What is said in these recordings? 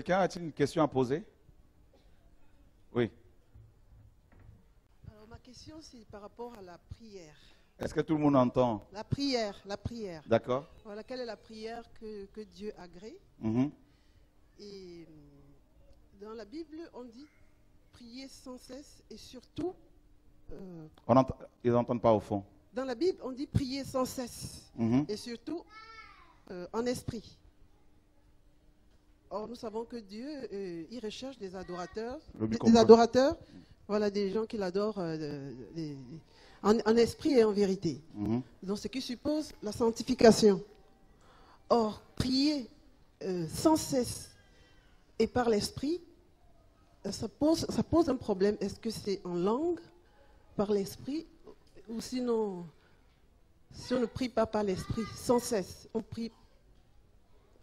Quelqu'un a-t-il une question à poser? Oui. Alors, ma question, c'est par rapport à la prière. Est-ce que tout le monde entend? La prière, la prière. D'accord Voilà, quelle est la prière que, que Dieu agrée? Mhm. Et dans la Bible, on dit prier sans cesse et surtout, euh, On entend- Ils n'entendent pas au fond. dans la Bible, on dit prier sans cesse Mhm. et surtout euh, en esprit. Or, nous savons que Dieu, euh, il recherche des adorateurs, des, adorateurs, voilà, des gens qui l'adorent euh, en, en esprit et en vérité. Mhm. Donc, ce qui suppose la sanctification. Or, prier euh, sans cesse et par l'esprit, ça pose, ça pose un problème. Est-ce que c'est en langue, par l'esprit, ou sinon, si on ne prie pas par l'esprit, sans cesse, on prie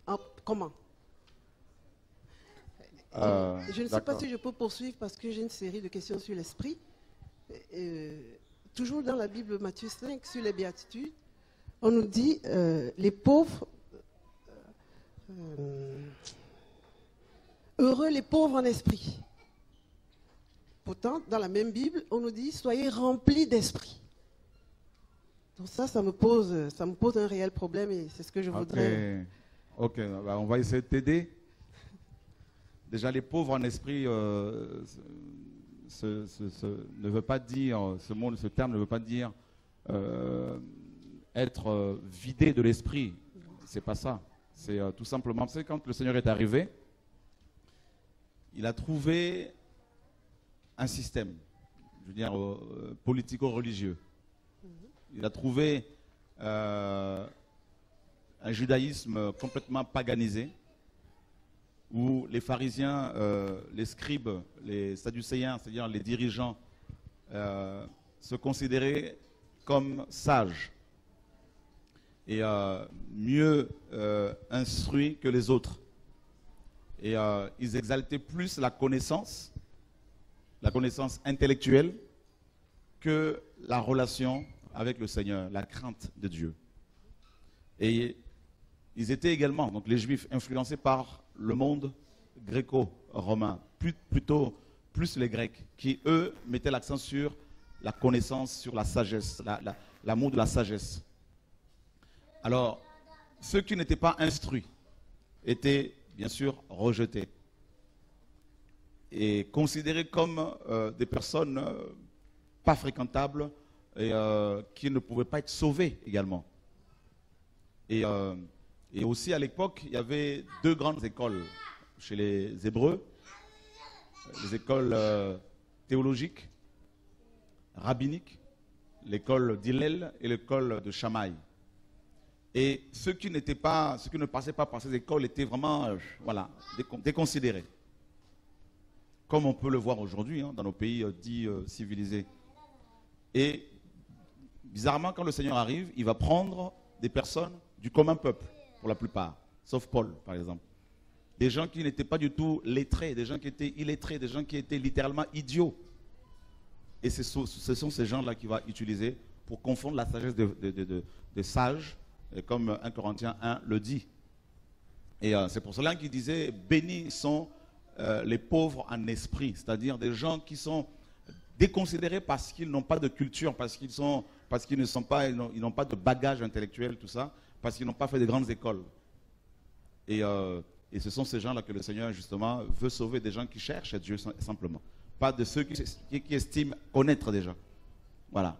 en- comment? Euh, Je ne sais pas si je peux poursuivre parce que j'ai une série de questions sur l'esprit. Euh, toujours dans la Bible, Matthieu 5, sur les béatitudes, on nous dit euh, les pauvres. heureux les pauvres en esprit. Pourtant, dans la même Bible, on nous dit soyez remplis d'esprit. Donc ça, ça me pose, ça me pose un réel problème et c'est ce que je voudrais. Ok, Ok, bah, on va essayer de t'aider. Déjà, les pauvres en esprit euh, ce- ne veut pas dire, ce, mot, ce terme ne veut pas dire euh, être euh, vidé de l'esprit. C'est pas ça. C'est tout simplement, savez, quand le Seigneur est arrivé, il a trouvé un système, je veux dire, politico-religieux. Il a trouvé un judaïsme complètement paganisé, où les pharisiens, euh, les scribes, les sadducéens, c'est-à-dire les dirigeants, euh, se considéraient comme sages et euh, mieux instruits que les autres. Et ils exaltaient plus la connaissance, la connaissance intellectuelle, que la relation avec le Seigneur, la crainte de Dieu. Et ils étaient également, donc les Juifs, influencés par le monde gréco-romain, plus- plutôt plus les Grecs, qui eux mettaient l'accent sur la connaissance, sur la sagesse, la- la- l'amour de la sagesse. Alors, ceux qui n'étaient pas instruits étaient bien sûr rejetés et considérés comme euh, des personnes euh, pas fréquentables et euh, qui ne pouvaient pas être sauvées également. Et, et aussi à l'époque, il y avait deux grandes écoles chez les Hébreux, les écoles euh, théologiques, rabbiniques, l'école d'Hillel et l'école de Shammai. Et ceux qui n'étaient pas, ceux qui ne passaient pas par ces écoles étaient vraiment, euh, voilà, décon- déconsidérés. Comme on peut le voir aujourd'hui hein, dans nos pays euh, dits civilisés. Et bizarrement, quand le Seigneur arrive, il va prendre des personnes du commun peuple, pour la plupart, sauf Paul, par exemple. Des gens qui n'étaient pas du tout lettrés, des gens qui étaient illettrés, des gens qui étaient littéralement idiots. Et ce sont, ce sont ces gens-là qu'il va utiliser pour confondre la sagesse des de, de- de- des sages, et comme 1 Corinthiens 1 le dit. Et euh, c'est pour cela qu'il disait, bénis sont euh, les pauvres en esprit, c'est-à-dire des gens qui sont déconsidérés parce qu'ils n'ont pas de culture, parce qu'ils sont, ne sont pas, ils n'ont pas de bagage intellectuel, tout ça, parce qu'ils n'ont pas fait de grandes écoles. Et, euh, et ce sont ces gens-là que le Seigneur, justement, veut sauver, des gens qui cherchent à Dieu sim- simplement. Pas de ceux qui, estiment connaître déjà. Voilà.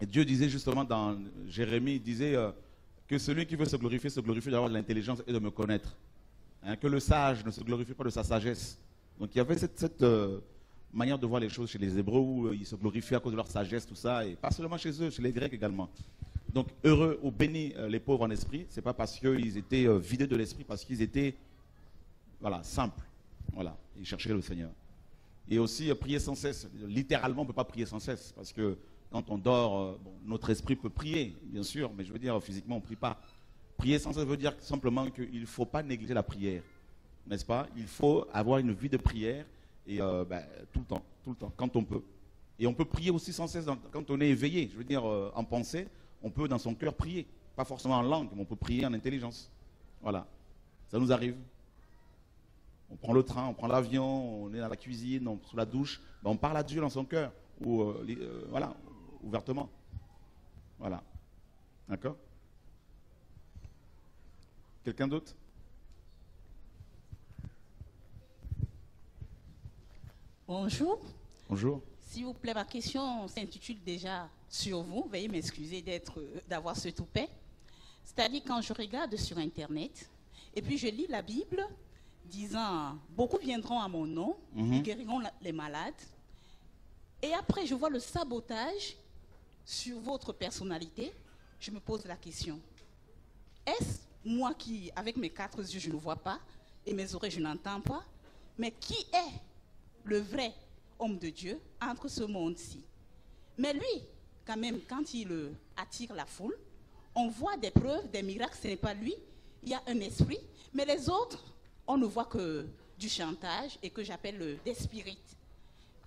Et Dieu disait justement dans Jérémie, il disait euh, que celui qui veut se glorifier, se glorifie d'avoir de l'intelligence et de me connaître. Hein, que le sage ne se glorifie pas de sa sagesse. Donc il y avait cette, euh, manière de voir les choses chez les Hébreux où ils se glorifient à cause de leur sagesse, tout ça, et pas seulement chez eux, chez les Grecs également. Donc heureux ou bénis euh, les pauvres en esprit, c'est pas parce qu'ils étaient euh, vidés de l'esprit, parce qu'ils étaient voilà, simples. Voilà, ils cherchaient le Seigneur. Et aussi euh, prier sans cesse. Littéralement, on ne peut pas prier sans cesse, parce que quand on dort, bon, notre esprit peut prier, bien sûr, mais je veux dire, physiquement, on ne prie pas. Prier sans cesse veut dire simplement qu'il ne faut pas négliger la prière, n'est-ce pas? Il faut avoir une vie de prière, et ben, tout le temps, tout le temps, quand on peut. Et on peut prier aussi sans cesse quand on est éveillé, je veux dire, en pensée, on peut dans son cœur prier. Pas forcément en langue, mais on peut prier en intelligence. Voilà, ça nous arrive. on prend le train, on prend l'avion, on est dans la cuisine, on, sous la douche, ben, on parle à Dieu dans son cœur, ou euh, euh, voilà, ouvertement. Voilà. D'accord? Quelqu'un d'autre? Bonjour. Bonjour. S'il vous plaît, ma question s'intitule déjà sur vous. Veuillez m'excuser d'être, d'avoir ce toupet. C'est-à-dire quand je regarde sur Internet et puis je lis la Bible disant beaucoup viendront à mon nom, Mhm. ils guériront la- les malades. Et après, je vois le sabotage sur votre personnalité. Je me pose la question est-ce moi qui, avec mes quatre yeux, je ne vois pas et mes oreilles, je n'entends pas Mais qui est le vrai homme de Dieu entre ce monde-ci? Mais lui, quand même, quand il euh, attire la foule, on voit des preuves, des miracles, ce n'est pas lui. Il y a un esprit. Mais les autres, on ne voit que du chantage et que j'appelle euh, des spirites.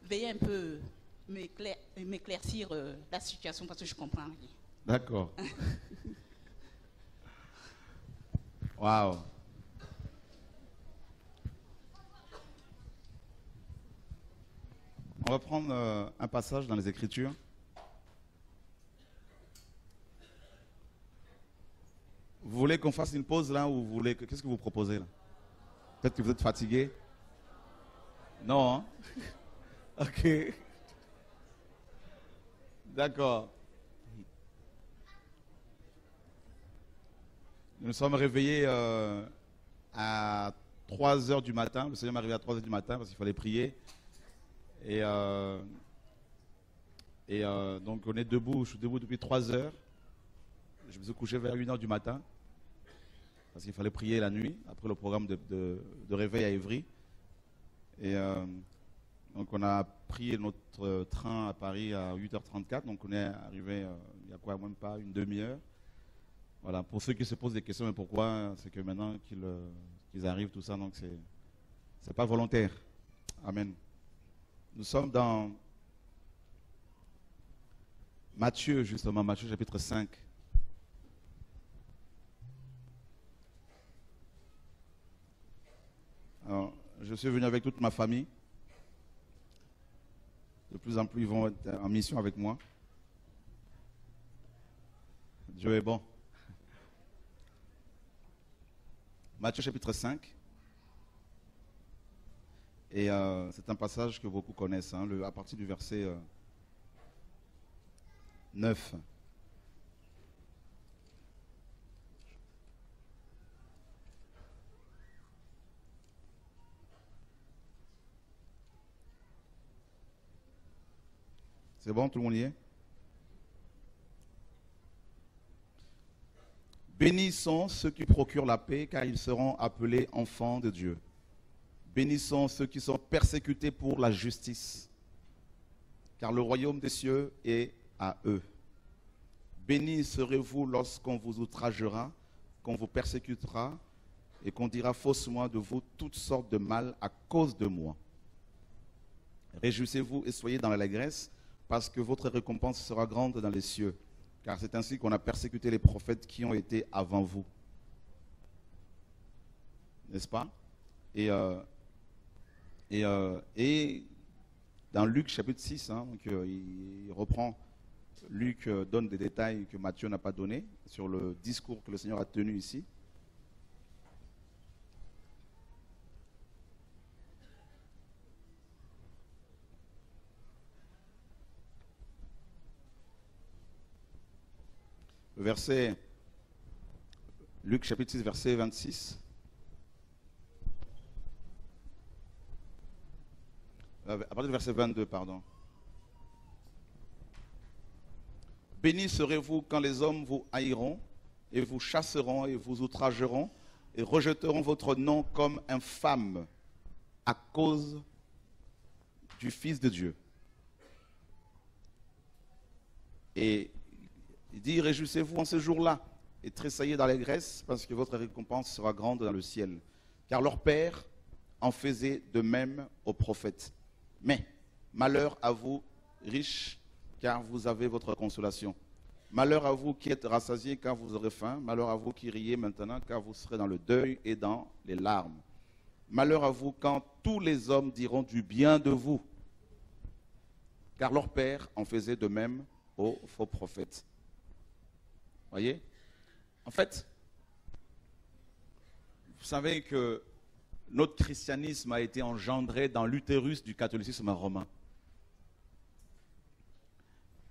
Veuillez un peu m'éclair- m'éclaircir euh, la situation parce que je comprends rien. D'accord. Waouh. On va prendre euh, un passage dans les Écritures. Vous voulez qu'on fasse une pause là ou vous voulez que- qu'est-ce que vous proposez là? Peut-être que vous êtes fatigué. Non. hein? ok. D'accord. Nous nous sommes réveillés euh, à 3 heures du matin. Le Seigneur m'est arrivé à 3 heures du matin parce qu'il fallait prier. Et, euh, et euh, donc on est debout, je suis debout depuis 3 heures. Je me suis couché vers 1 heure du matin parce qu'il fallait prier la nuit après le programme de, de- réveil à Évry. Et euh, donc on a pris notre train à Paris à 8h34, donc on est arrivé euh, il y a quoi, même pas une demi-heure. Voilà, pour ceux qui se posent des questions, mais pourquoi C'est que maintenant qu'ils euh, arrivent, tout ça, donc c'est c'est pas volontaire. Amen. Nous sommes dans Matthieu, justement, Matthieu chapitre 5. Je suis venu avec toute ma famille. De plus en plus, ils vont être en mission avec moi. Dieu est bon. Matthieu chapitre 5. Et euh, c'est un passage que beaucoup connaissent, hein, le- à partir du verset euh, 9. C'est bon, tout le monde y est? Bénis sont ceux qui procurent la paix, car ils seront appelés enfants de Dieu. Bénis sont ceux qui sont persécutés pour la justice, car le royaume des cieux est à eux. Bénis serez-vous lorsqu'on vous outragera, qu'on vous persécutera, et qu'on dira faussement de vous toutes sortes de mal à cause de moi? Réjouissez-vous et soyez dans l'allégresse, parce que votre récompense sera grande dans les cieux, car c'est ainsi qu'on a persécuté les prophètes qui ont été avant vous. N'est-ce pas? Et, euh, euh, dans Luc chapitre 6, hein, euh, il, reprend, Luc donne des détails que Matthieu n'a pas donnés sur le discours que le Seigneur a tenu ici. Verset, Luc chapitre 6, verset 26. Euh, À partir du verset 22, pardon. Bénis serez-vous quand les hommes vous haïront et vous chasseront et vous outrageront et rejetteront votre nom comme infâme à cause du Fils de Dieu. Et il dit, réjouissez-vous en ce jour-là et tressaillez dans parce que votre récompense sera grande dans le ciel. Car leur Père en faisait de même aux prophètes. Mais malheur à vous, riches, car vous avez votre consolation. Malheur à vous qui êtes rassasiés, car vous aurez faim. Malheur à vous qui riez maintenant, car vous serez dans le deuil et dans les larmes. Malheur à vous quand tous les hommes diront du bien de vous, car leur père en faisait de même aux faux prophètes. Voyez? En fait, vous savez que notre christianisme a été engendré dans l'utérus du catholicisme romain.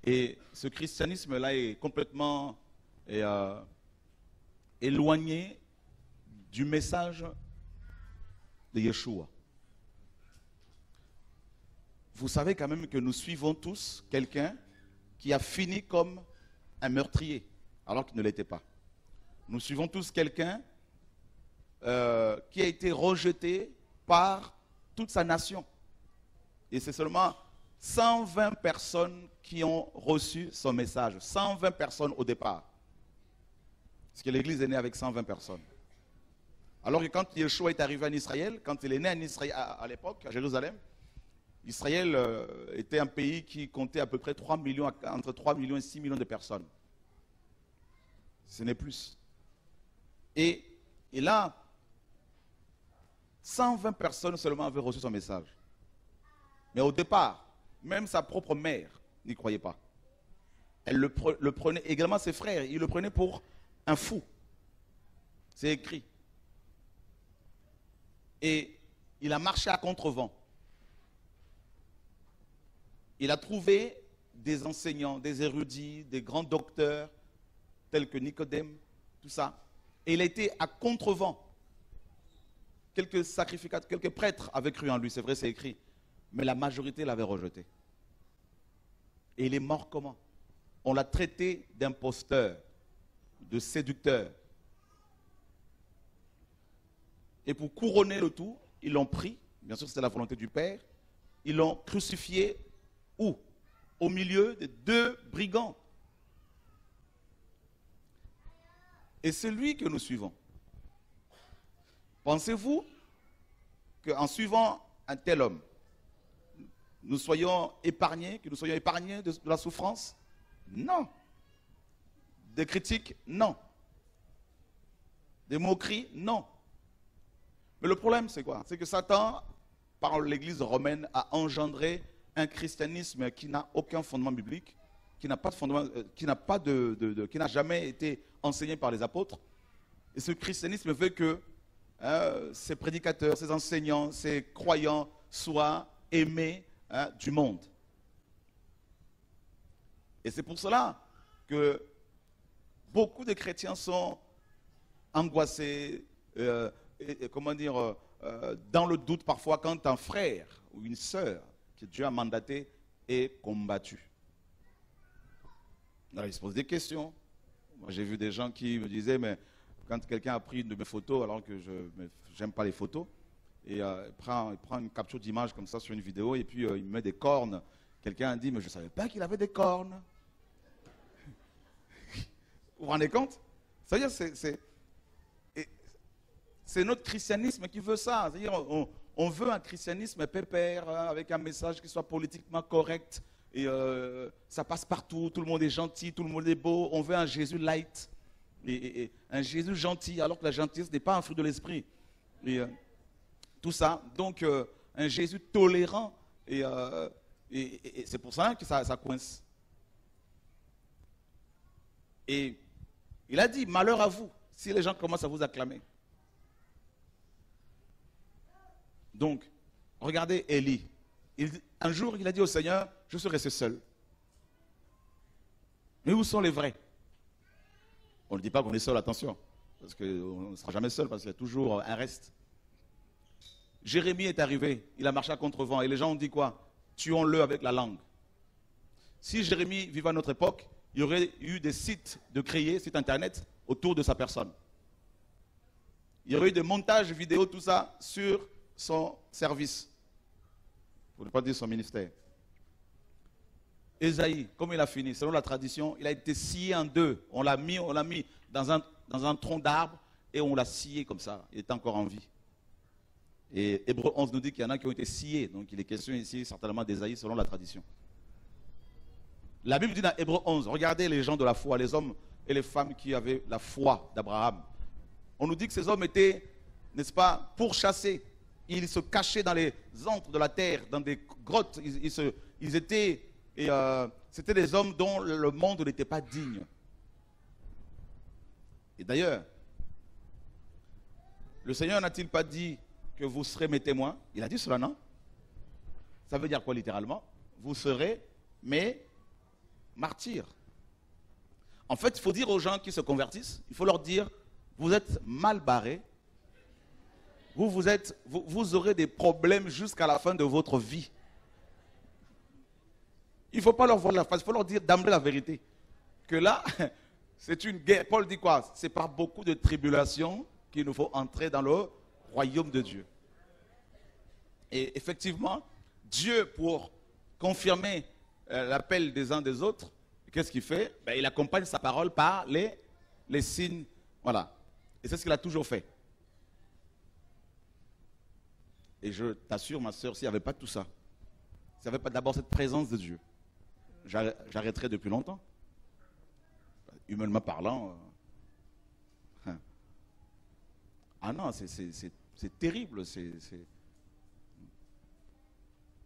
Et ce christianisme-là est complètement euh, éloigné du message de Yeshua. Vous savez quand même que nous suivons tous quelqu'un qui a fini comme un meurtrier, alors qu'il ne l'était pas. Nous suivons tous quelqu'un euh, qui a été rejeté par toute sa nation. Et c'est seulement 120 personnes qui ont reçu son message. 120 personnes au départ. Parce que l'Église est née avec 120 personnes. Alors que quand Yeshua est arrivé en Israël, quand il est né en Israël, à, l'époque, à Jérusalem, Israël euh, était un pays qui comptait à peu près 3 millions, entre 3 millions et 6 millions de personnes. Ce n'est plus. Et, et là, 120 personnes seulement avaient reçu son message. Mais au départ, même sa propre mère n'y croyait pas. Elle le, prenait, également ses frères, ils le prenaient pour un fou. C'est écrit. Et il a marché à contre-vent. Il a trouvé des enseignants, des érudits, des grands docteurs, tels que Nicodème, tout ça. Et il a été à contre-vent quelques sacrificateurs, quelques prêtres avaient cru en lui, c'est vrai, c'est écrit. Mais la majorité l'avait rejeté. Et il est mort comment? On l'a traité d'imposteur, de séducteur. Et pour couronner le tout, ils l'ont pris, bien sûr c'était la volonté du Père, ils l'ont crucifié où? Au milieu de deux brigands. Et c'est lui que nous suivons. Pensez-vous qu'en suivant un tel homme, nous soyons épargnés, que nous soyons épargnés de, la souffrance? Non. Des critiques? Non. Des moqueries? Non. Mais le problème, c'est quoi? C'est que Satan, par l'Église romaine, a engendré un christianisme qui n'a aucun fondement biblique, qui n'a pas de fondement, euh, qui n'a pas de, qui n'a jamais été enseigné par les apôtres. Et ce christianisme veut que Hein, ces prédicateurs, ces enseignants, ces croyants soient aimés hein, du monde. Et c'est pour cela que beaucoup de chrétiens sont angoissés, euh, comment dire, euh, euh, dans le doute parfois quand un frère ou une sœur que Dieu a mandaté est combattu. Alors, ils se posent des questions. J'ai vu des gens qui me disaient, mais quand quelqu'un a pris une de mes photos, alors que je n'aime pas les photos, et euh, il, prend, une capture d'image comme ça sur une vidéo, et puis euh, il met des cornes. Quelqu'un a dit, mais je ne savais pas qu'il avait des cornes. vous vous rendez compte? C'est-à-dire, c'est, c'est notre christianisme qui veut ça. C'est-à-dire, on, veut un christianisme pépère, hein, avec un message qui soit politiquement correct, et euh, ça passe partout, tout le monde est gentil, tout le monde est beau. On veut un Jésus light un Jésus gentil, alors que la gentillesse n'est pas un fruit de l'esprit. Euh, tout ça. Donc, euh, un Jésus tolérant. Et, c'est pour ça que ça, ça, coince. Et il a dit, malheur à vous, si les gens commencent à vous acclamer. Donc, regardez Élie. Un jour, il a dit au Seigneur, je serai seul. Mais où sont les vrais? On ne dit pas qu'on est seul, attention, parce qu'on ne sera jamais seul, parce qu'il y a toujours un reste. Jérémie est arrivé, il a marché à contre-vent, et les gens ont dit quoi? Tuons-le avec la langue. Si Jérémie vivait à notre époque, il y aurait eu des sites de créer, sites internet, autour de sa personne. Il y aurait eu des montages vidéo, tout ça, sur son service. Pour ne pas dire son ministère. Esaïe, comme il a fini, selon la tradition, il a été scié en deux. On l'a mis, on l'a mis dans un, dans un tronc d'arbre et on l'a scié comme ça. Il est encore en vie. Et Hébreu 11 nous dit qu'il y en a qui ont été sciés. Donc il est question ici certainement d'Esaïe selon la tradition. La Bible dit dans Hébreu 11, regardez les gens de la foi, les hommes et les femmes qui avaient la foi d'Abraham. On nous dit que ces hommes étaient, n'est-ce pas, pourchassés ils se cachaient dans les antres de la terre, dans des grottes. Ils, étaient, et euh, c'était des hommes dont le monde n'était pas digne. Et d'ailleurs, le Seigneur n'a-t-il pas dit que vous serez mes témoins? Il a dit cela, non? Ça veut dire quoi littéralement? Vous serez mes martyrs. En fait, il faut dire aux gens qui se convertissent, il faut leur dire, vous êtes mal barrés, vous, aurez des problèmes jusqu'à la fin de votre vie. Il ne faut pas leur voir la face, il faut leur dire d'emblée la vérité. Que là, c'est une guerre. Paul dit quoi? C'est par beaucoup de tribulations qu'il nous faut entrer dans le royaume de Dieu. Et effectivement, Dieu, pour confirmer euh, l'appel des uns des autres, qu'est-ce qu'il fait? Ben, Il accompagne sa parole par les, les signes. Voilà. Et c'est ce qu'il a toujours fait. Et je t'assure, ma soeur, s'il n'y avait pas tout ça, s'il n'y avait pas d'abord cette présence de Dieu, j'arr- j'arrêterais depuis longtemps. Humainement parlant. euh, hein. Ah non, c'est- terrible.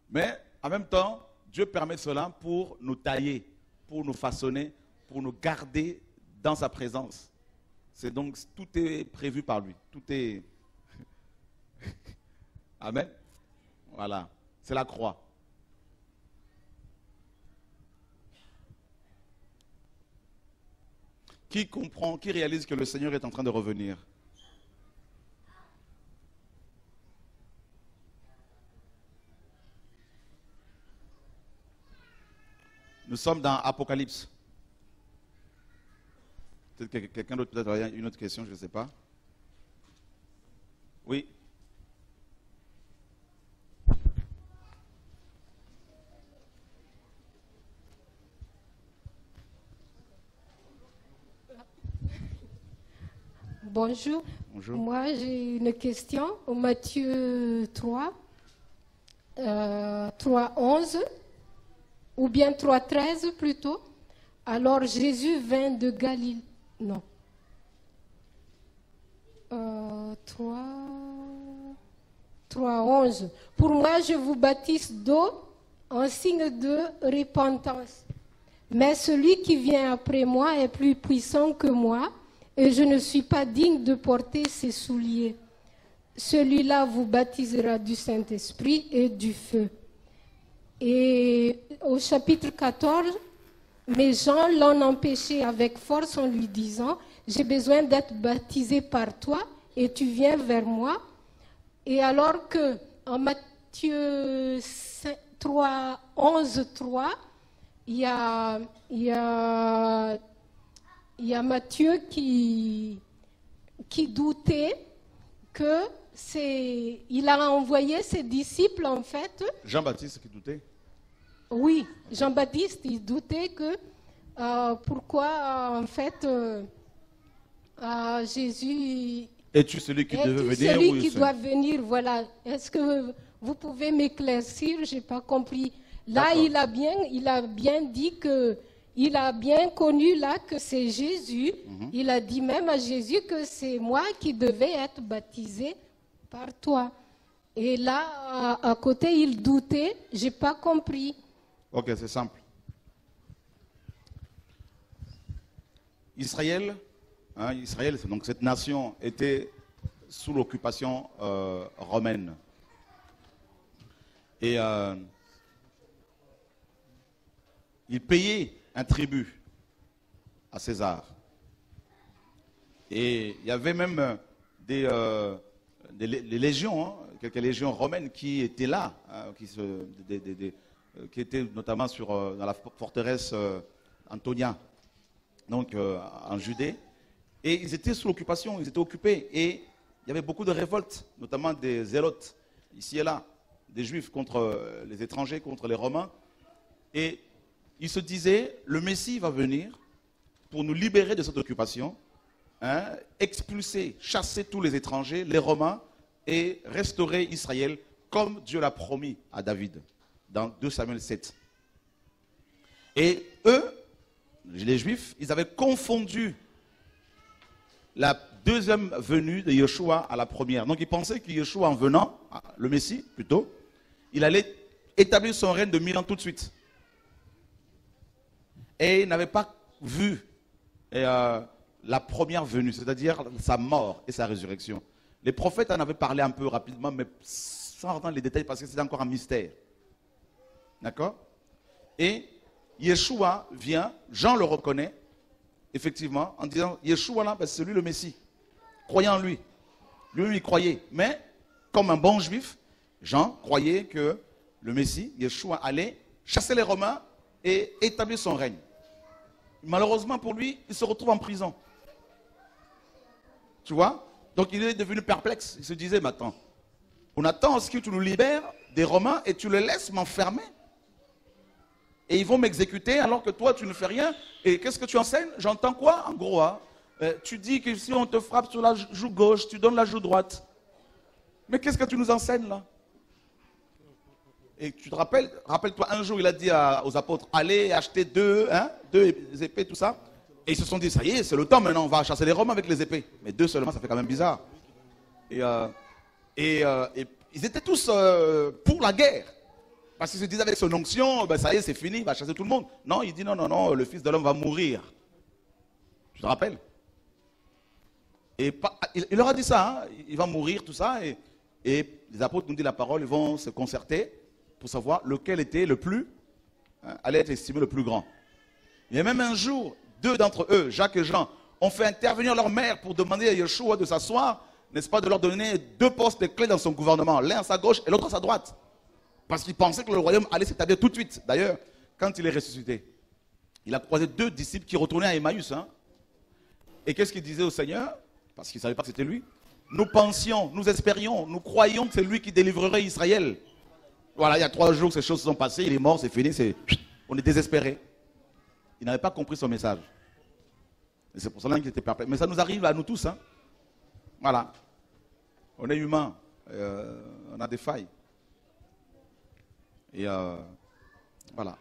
Mais en même temps, Dieu permet cela pour nous tailler, pour nous façonner, pour nous garder dans sa présence. C'est donc tout est prévu par lui. Tout est. Amen. Voilà. C'est la croix. Qui comprend, qui réalise que le Seigneur est en train de revenir? Nous sommes dans Apocalypse. Peut-être que quelqu'un d'autre peut-être a une autre question, je ne sais pas. Oui. Bonjour. Bonjour. Moi, j'ai une question. Au Matthieu 3, euh, 3, 11, ou bien 3, 13 plutôt. Alors, Jésus vint de Galilée. Non. Euh, 3, 3, 11. Pour moi, je vous baptise d'eau en signe de repentance. Mais celui qui vient après moi est plus puissant que moi, et je ne suis pas digne de porter ses souliers. Celui-là vous baptisera du Saint-Esprit et du feu. Et au chapitre 14, mes gens l'ont empêché avec force en lui disant, j'ai besoin d'être baptisé par toi et tu viens vers moi. Et alors que en Matthieu 5 3, 11, 3, il y a, il y a, il y a Matthieu qui, qui doutait que c'est, il a envoyé ses disciples en fait Jean-Baptiste qui doutait? Oui, Jean-Baptiste, il doutait que euh, pourquoi euh, en fait euh, euh, Jésus Es-tu celui qui devait venir? celui ou qui doit venir? Voilà. Est-ce que vous pouvez m'éclaircir? J'ai pas compris. Là, D'accord. il a bien, il a bien dit que, il a bien connu là que c'est Jésus. Mhm. Il a dit même à Jésus que c'est moi qui devais être baptisé par toi. Et là, à, à côté, il doutait. J'ai pas compris. Ok, c'est simple. Israël, hein, Israël, donc cette nation était sous l'occupation euh, romaine. Et euh, il payait un tribut à César. Et il y avait même euh, des, euh, des lé- des légions, hein, quelques légions romaines qui étaient là, hein, qui, se, euh, qui étaient notamment sur, dans la forteresse Antonia, donc en Judée. Et ils étaient sous l'occupation, ils étaient occupés. Et il y avait beaucoup de révoltes, notamment des zélotes, ici et là, des juifs contre les étrangers, contre les Romains. Et ils se disaient, le Messie va venir pour nous libérer de cette occupation, hein, expulser, chasser tous les étrangers, les Romains, et restaurer Israël comme Dieu l'a promis à David dans 2 Samuel 7. Et eux, les Juifs, ils avaient confondu la deuxième venue de Yeshua à la première. Donc il pensait que Yeshua en venant, le Messie plutôt, il allait établir son règne de mille ans tout de suite. Et il n'avait pas vu euh, la première venue, c'est-à-dire sa mort et sa résurrection. Les prophètes en avaient parlé un peu rapidement, mais sans rentrer dans les détails parce que c'était encore un mystère. D'accord? Et Yeshua vient, Jean le reconnaît, effectivement, en disant Yeshua là, ben, c'est lui le Messie. Croyez en lui. Lui, il croyait. Mais, comme un bon juif, Jean croyait que le Messie, Yeshua, allait chasser les Romains et établir son règne. Malheureusement pour lui, il se retrouve en prison. Tu vois? Donc il est devenu perplexe. Il se disait, maintenant, on attend à ce que tu nous libères des Romains et tu les laisses m'enfermer? Et ils vont m'exécuter alors que toi, tu ne fais rien. Et qu'est-ce que tu enseignes? J'entends quoi? En gros, hein? euh, tu dis que si on te frappe sur la joue gauche, tu donnes la joue droite. Mais qu'est-ce que tu nous enseignes là? Et tu te rappelles, rappelle-toi, un jour, il a dit aux apôtres, allez acheter deux, hein, deux épées, tout ça. Et ils se sont dit, ça y est, c'est le temps maintenant, on va chasser les Romains avec les épées. Mais deux seulement, ça fait quand même bizarre. Et, euh, euh, ils étaient tous pour la guerre. Parce qu'il se disait avec son onction, ben ça y est, c'est fini, il va chasser tout le monde. Non, il dit non, non, non, le Fils de l'homme va mourir. Tu te rappelles? Et il, leur a dit ça, hein, il va mourir, tout ça. Et, les apôtres nous disent la parole, ils vont se concerter pour savoir lequel était le plus, hein, allait être estimé le plus grand. Il y a même un jour, deux d'entre eux, Jacques et Jean, ont fait intervenir leur mère pour demander à Yeshua de s'asseoir, n'est-ce pas, de leur donner deux postes clés dans son gouvernement, l'un à sa gauche et l'autre à sa droite. Parce qu'il pensait que le royaume allait s'établir tout de suite. D'ailleurs, quand il est ressuscité, il a croisé deux disciples qui retournaient à Emmaüs. Hein. Et qu'est-ce qu'il disait au Seigneur? Parce qu'il ne savait pas que c'était lui. Nous pensions, nous espérions, nous croyions que c'est lui qui délivrerait Israël. Voilà, il y a trois jours, ces choses se sont passées, il est mort, c'est fini, on est désespéré. Il n'avait pas compris son message. C'est pour cela qu'il était perplexe. Mais ça nous arrive à nous tous. Hein. Voilà. On est humain. Euh, on a des failles. Et euh, voilà.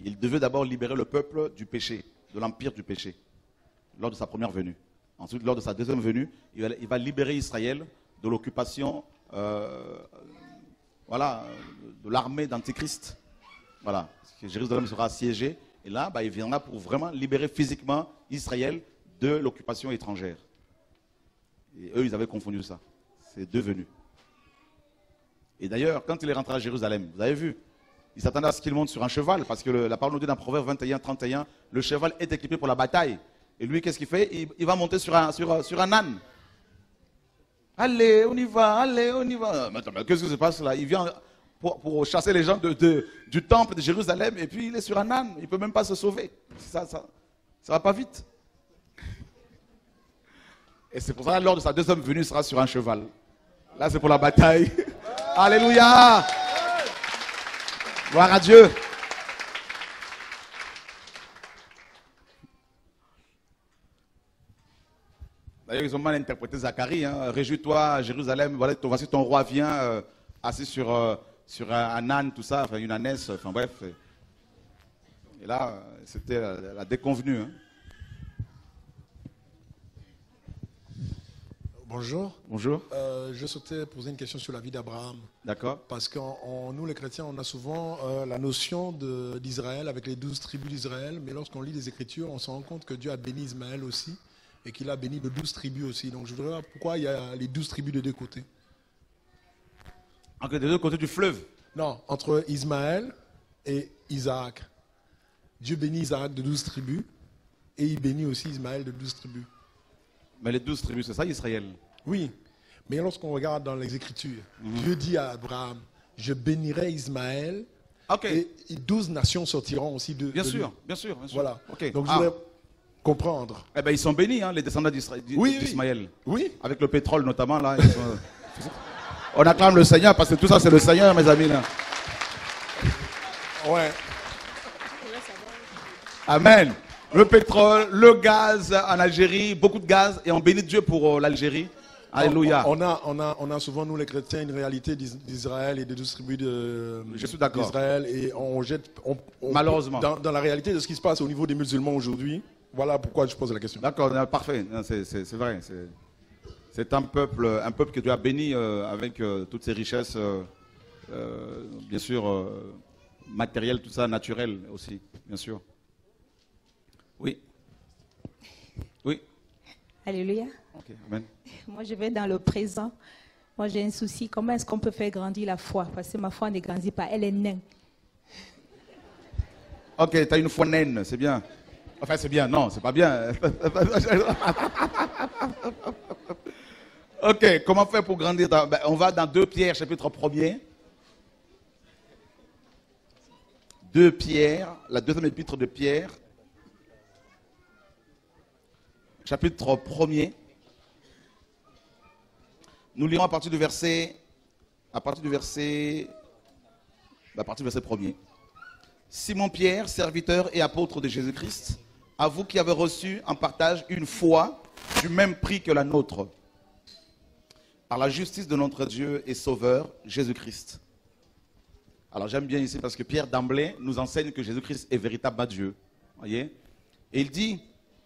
Il devait d'abord libérer le peuple du péché, de l'empire du péché, lors de sa première venue. Ensuite, lors de sa deuxième venue, il va, libérer Israël de l'occupation euh, voilà, de l'armée d'Antichrist. Voilà. Jérusalem sera assiégée. Et là, bah, il viendra pour vraiment libérer physiquement Israël de l'occupation étrangère. Et eux, ils avaient confondu ça. C'est devenu. Et d'ailleurs, quand il est rentré à Jérusalem, vous avez vu, il s'attendait à ce qu'il monte sur un cheval, parce que la parole nous dit dans Proverbe 21, 31, le cheval est équipé pour la bataille. Et lui, qu'est-ce qu'il fait? Il, va monter sur un, sur, sur un âne. Allez, on y va, allez, on y va. Mais qu'est-ce qui se passe là? Il vient pour, chasser les gens du temple de Jérusalem, et puis il est sur un âne, il ne peut même pas se sauver. Ça, ça, ça va pas vite. Et c'est pour ça, lors de sa deuxième venue, il sera sur un cheval. Là, c'est pour la bataille. Alléluia. Gloire à Dieu. D'ailleurs, ils ont mal interprété Zacharie. Hein. Réjouis-toi, Jérusalem, voilà, voici ton roi vient euh, assis sur, euh, sur un, âne, tout ça, enfin une ânesse, enfin bref. Et là, c'était la, déconvenue. Hein. Bonjour. Bonjour. Euh, je souhaitais poser une question sur la vie d'Abraham. D'accord. Parce que nous, les chrétiens, on a souvent euh, la notion d'Israël avec les douze tribus d'Israël, mais lorsqu'on lit les Écritures, on se rend compte que Dieu a béni Ismaël aussi et qu'il a béni de douze tribus aussi. Donc je voudrais voir pourquoi il y a les douze tribus de deux côtés. Entre les deux côtés du fleuve Non, entre Ismaël et Isaac. Dieu bénit Isaac de douze tribus et il bénit aussi Ismaël de douze tribus. Mais les douze tribus, c'est ça Israël? Oui, mais lorsqu'on regarde dans les Écritures, mhm. Dieu dit à Abraham, je bénirai Ismaël et douze nations sortiront aussi de, bien sûr, Bien sûr, bien sûr. Voilà. Donc je ah. voudrais comprendre. Eh ben, ils sont bénis, hein, les descendants d'Ismaël. Oui. Avec le pétrole notamment, là. On acclame le Seigneur parce que tout ça, c'est le Seigneur, mes amis. Là. Ouais. Amen le pétrole, le gaz en Algérie, beaucoup de gaz, et on bénit Dieu pour euh, l'Algérie. Alléluia. On a, on, a, on a souvent, nous les chrétiens, une réalité d'Israël et de distribuer d'Israël. Et on jette. Malheureusement. Dans, la réalité de ce qui se passe au niveau des musulmans aujourd'hui, Voilà pourquoi je pose la question. D'accord, parfait. C'est vrai. c'est- un peuple, un peuple que Dieu a béni euh, avec euh, toutes ses richesses, euh, euh, bien sûr, euh, matérielles, tout ça, naturel aussi, bien sûr. Oui. Oui. Alléluia. Amen. Moi, je vais dans le présent. Moi, j'ai un souci. Comment est-ce qu'on peut faire grandir la foi? Parce que ma foi ne grandit pas. Elle est naine. Ok, tu as une foi naine, c'est bien. Enfin, c'est bien, non, c'est pas bien. ok, comment faire pour grandir ben, On va dans 2 Pierre, chapitre 1er. 2 Pierre, la deuxième épître de Pierre, chapitre 1er. Nous lirons à partir du verset, à partir du verset, à partir du verset 1er. Simon Pierre, serviteur et apôtre de Jésus-Christ, à vous qui avez reçu en partage une foi du même prix que la nôtre, par la justice de notre Dieu et Sauveur, Jésus-Christ. Alors j'aime bien ici parce que Pierre d'emblée nous enseigne que Jésus-Christ est véritablement Dieu. Voyez? Et il dit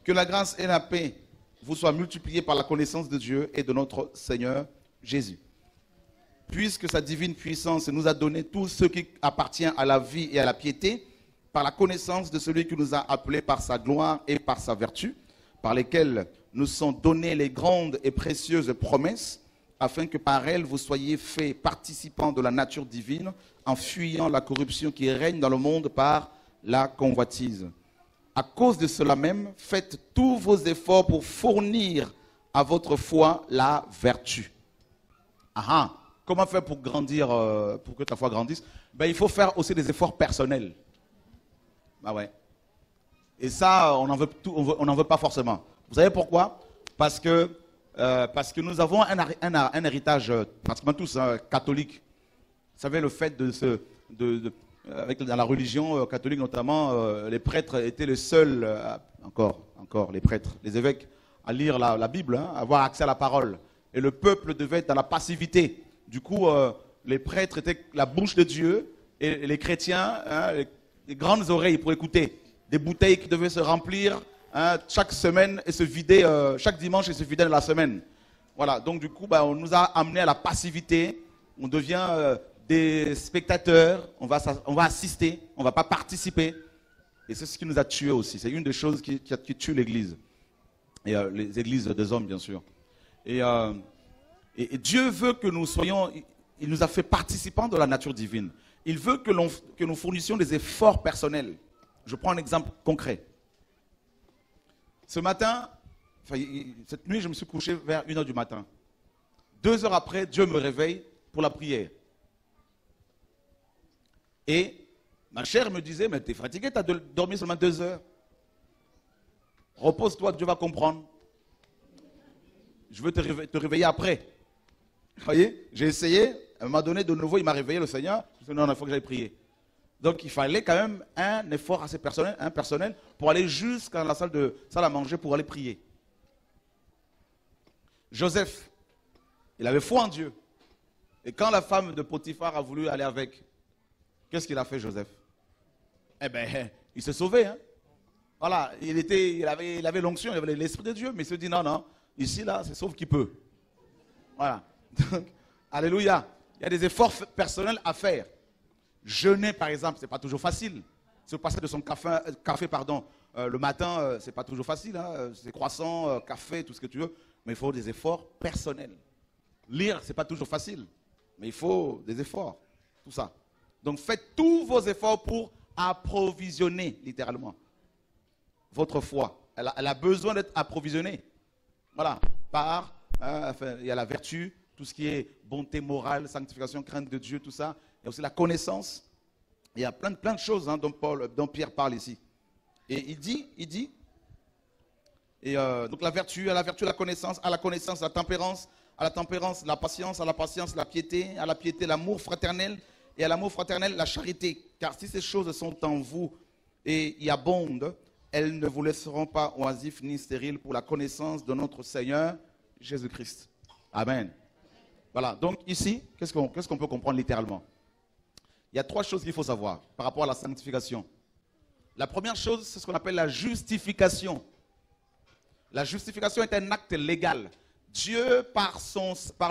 que la grâce et la paix vous soient multipliées par la connaissance de Dieu et de notre Seigneur Jésus puisque sa divine puissance nous a donné tout ce qui appartient à la vie et à la piété, par la connaissance de celui qui nous a appelés par sa gloire et par sa vertu, par lesquelles nous sont données les grandes et précieuses promesses, afin que par elles vous soyez faits participants de la nature divine, en fuyant la corruption qui règne dans le monde par la convoitise. À cause de cela même, faites tous vos efforts pour fournir à votre foi la vertu. Ah ah. Comment faire pour grandir, euh, pour que ta foi grandisse? Ben, Il faut faire aussi des efforts personnels. Bah ouais. Et ça, on n'en veut, pas forcément. Vous savez pourquoi? Parce que, euh, parce que nous avons un, un héritage, euh, pratiquement tous, hein, catholique. Vous savez, le fait de se. De, euh, avec, dans la religion catholique notamment, les prêtres étaient les seuls, encore, encore, les prêtres, les évêques, à lire la, Bible, hein, avoir accès à la parole. Et le peuple devait être dans la passivité. Du coup, les prêtres étaient la bouche de Dieu et les chrétiens, hein, les grandes oreilles pour écouter. Des bouteilles qui devaient se remplir hein, chaque semaine et se vider, euh, chaque dimanche et se vider dans la semaine. Voilà, donc du coup, bah, on nous a amené à la passivité. On devient euh, des spectateurs, on va, on va assister, on ne va pas participer. Et c'est ce qui nous a tués aussi. C'est une des choses qui, qui, tue l'Église. Et euh, les églises des hommes, bien sûr. Et, et- et Dieu veut que nous soyons, il nous a fait participants de la nature divine. Il veut que, nous fournissions des efforts personnels. Je prends un exemple concret. Ce matin, cette nuit, je me suis couché vers 1h du matin. Deux heures après, Dieu me réveille pour la prière. Et ma chère me disait, mais tu es fatigué, tu as dormi seulement deux heures. Repose-toi, Dieu va comprendre. Je veux te réveiller, te réveiller après. Vous voyez J'ai essayé. Un moment donné, de nouveau, il m'a réveillé, le Seigneur. Non, il faut que j'aille prier. Donc, il fallait quand même un effort assez personnel, un personnel pour aller jusqu'à la salle, de, salle à manger pour aller prier. Joseph, il avait foi en Dieu. Et quand la femme de Potiphar a voulu aller avec, qu'est-ce qu'il a fait, Joseph? Eh bien, il s'est sauvé. Hein? Voilà, il, était, il avait il avait l'onction, il avait l'esprit de Dieu, mais il se dit non, non, ici, là, c'est sauf qui peut. Voilà. Donc, alléluia. Il y a des efforts personnels à faire. Jeûner, par exemple, ce n'est pas toujours facile. Se passer de son café, euh, café pardon, euh, le matin, euh, c'est pas toujours facile. Hein. Euh, C'est croissant, café, tout ce que tu veux. Mais il faut des efforts personnels. Lire, c'est pas toujours facile. Mais il faut des efforts. Tout ça. Donc faites tous vos efforts pour approvisionner, littéralement, votre foi. Elle a, besoin d'être approvisionnée. Voilà. Par, il y a la vertu, tout ce qui est bonté morale, sanctification, crainte de Dieu, tout ça. Y a aussi la connaissance. Il y a plein plein de choses hein, dont, Paul, dont Pierre parle ici. Et il dit, il dit, et euh, donc la vertu, à la vertu la connaissance, à la connaissance la tempérance, à la tempérance la patience, à la patience la piété, à la piété l'amour fraternel, et à l'amour fraternel la charité. Car si ces choses sont en vous et y abondent, elles ne vous laisseront pas oisifs ni stériles pour la connaissance de notre Seigneur Jésus-Christ. Amen. Voilà, donc ici, qu'est-ce qu'on peut comprendre littéralement? Il y a trois choses qu'il faut savoir par rapport à la sanctification. La première chose, c'est ce qu'on appelle la justification. La justification est un acte légal. Dieu, par,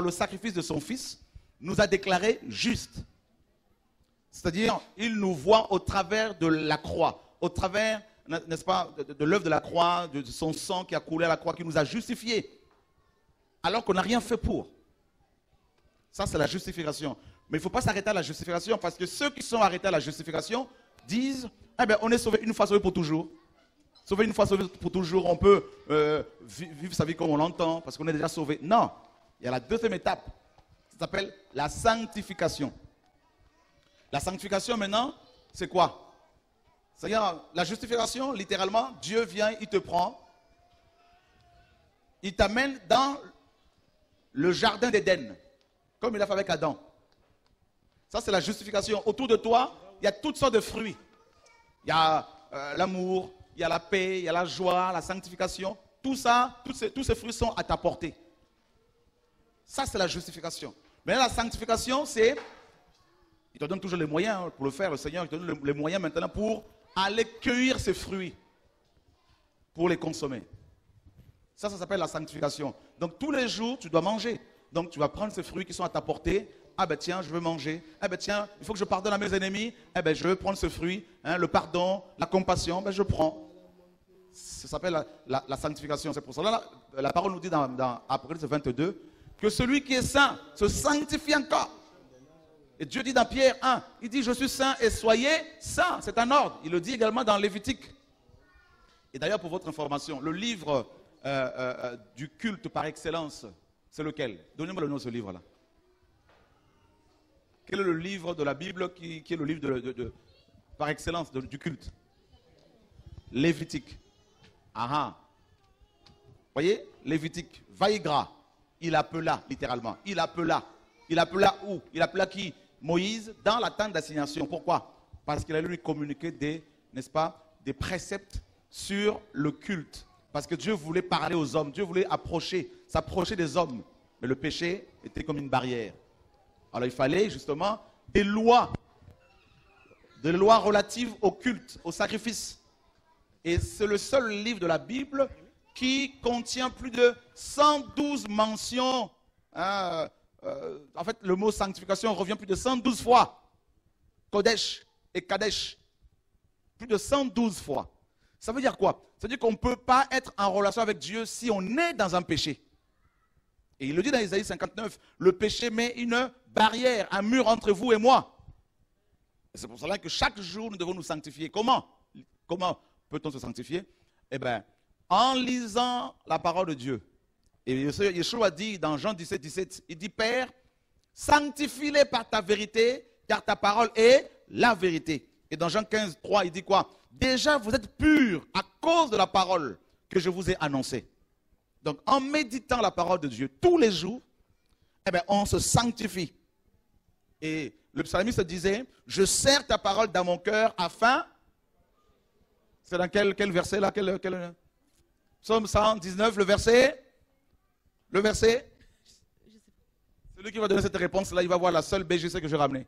le sacrifice de son Fils, nous a déclarés justes. C'est-à-dire, il nous voit au travers de la croix, au travers, n'est-ce pas, de, de l'œuvre de la croix, de son sang qui a coulé à la croix, qui nous a justifiés, alors qu'on n'a rien fait pour. Ça, c'est la justification. Mais il ne faut pas s'arrêter à la justification, parce que ceux qui sont arrêtés à la justification disent, eh bien, on est sauvé une fois sauvé pour toujours. Sauvé une fois sauvé pour toujours, on peut euh, vi- vivre sa vie comme on l'entend, parce qu'on est déjà sauvé. Non, il y a la deuxième étape, ça s'appelle la sanctification. La sanctification maintenant, c'est quoi? C'est-à-dire, la justification, littéralement, Dieu vient, il te prend, il t'amène dans le jardin d'Éden, comme il a fait avec Adam. Ça, c'est la justification. Autour de toi, il y a toutes sortes de fruits. Il y a euh, l'amour, il y a la paix, il y a la joie, la sanctification. Tout ça, tous ces, fruits sont à ta portée. Ça, c'est la justification. Mais la sanctification, c'est. Il te donne toujours les moyens pour le faire. Le Seigneur il te donne les moyens maintenant pour aller cueillir ces fruits, pour les consommer. Ça, ça s'appelle la sanctification. Donc tous les jours, tu dois manger. Donc tu vas prendre ces fruits qui sont à ta portée. Ah ben tiens, je veux manger. Ah ben tiens, il faut que je pardonne à mes ennemis. Eh ben je veux prendre ce fruit, hein, le pardon, la compassion. Ben je prends. Ça s'appelle la sanctification. C'est pour cela la, la parole nous dit dans, dans Apocalypse 22 que celui qui est saint se sanctifie encore. Et Dieu dit dans Pierre 1, il dit je suis saint et soyez saints. C'est un ordre. Il le dit également dans Lévitique. Et d'ailleurs, pour votre information, le livre euh, euh, euh, du culte par excellence, c'est lequel? Donnez-moi le nom de ce livre-là. Quel est le livre de la Bible qui, est le livre de, par excellence du culte? Lévitique. Ah ah. Voyez? Lévitique. Vaïgra. Il appela, littéralement. Il appela. Il appela où? Il appela qui? Moïse dans la tente d'assignation. Pourquoi? Parce qu'il allait lui communiquer des, n'est-ce pas, des préceptes sur le culte. Parce que Dieu voulait parler aux hommes. Dieu voulait approcher, s'approcher des hommes. Mais le péché était comme une barrière. Alors il fallait justement des lois, des lois relatives au culte, au sacrifice. Et c'est le seul livre de la Bible qui contient plus de 112 mentions. hein, euh, en fait, le mot sanctification revient plus de 112 fois. Kodesh et Kadesh. Plus de 112 fois. Ça veut dire quoi? Ça veut dire qu'on ne peut pas être en relation avec Dieu si on est dans un péché. Et il le dit dans Isaïe 59, le péché met une barrière, un mur entre vous et moi. C'est pour cela que chaque jour, nous devons nous sanctifier. Comment Comment peut-on se sanctifier? Eh bien, en lisant la parole de Dieu. Et Yeshua dit dans Jean 17, 17, il dit, Père, sanctifie-les par ta vérité, car ta parole est la vérité. Et dans Jean 15, 3, il dit quoi Déjà, vous êtes purs à cause de la parole que je vous ai annoncée. Donc, en méditant la parole de Dieu tous les jours, eh bien, on se sanctifie. Et le psalmiste disait, je serre ta parole dans mon cœur afin... C'est dans quel, quel verset là quel, quel- Psaume 119, le verset Le verset Celui qui va donner cette réponse là, il va voir la seule BGC que j'ai ramenée.